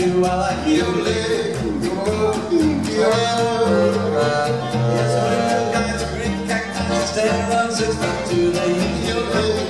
While I like you live? Yes, I'm a green cactus that runs its back to the.